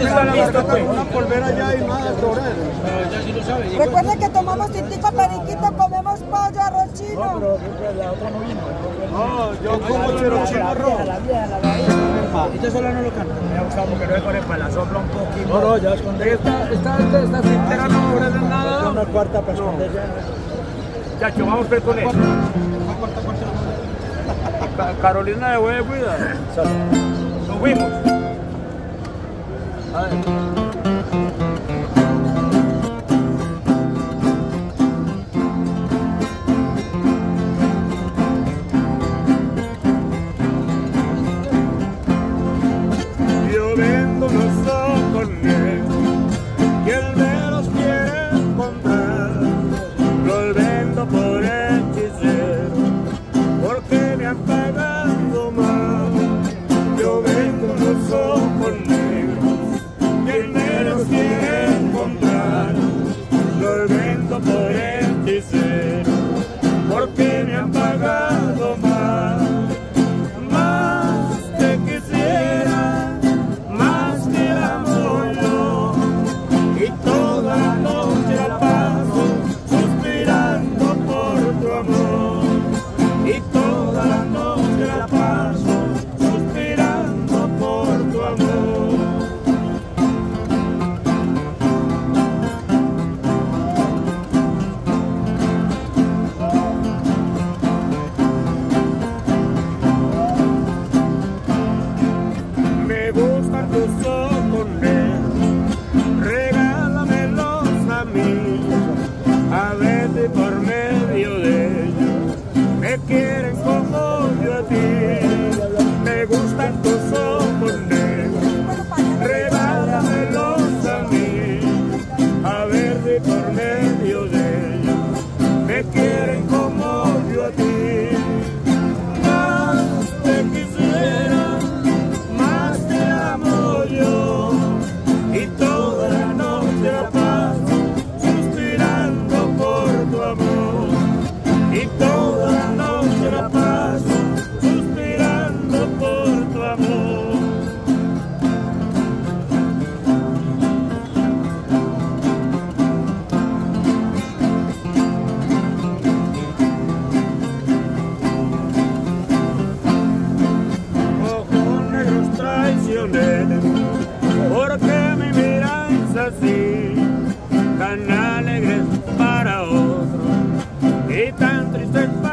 ¿Dónde está la marca? pues. Ya y más sobre. Recuerden que tomamos tintico periquito, comemos pollo, arroz chino. No, yo como chero chino rojo. Esta sola no lo canta. Me ha gustado porque no es con el pala, sopla un poquito. No, no, ya escondí. Esta, esta, esta, frontera no ofrece nada. Una cuarta para esconder ya. Chacho, vamos pues con él. Ca- Carolina de Buena Cuida. Nos fuimos. A porque me han pagado. e tan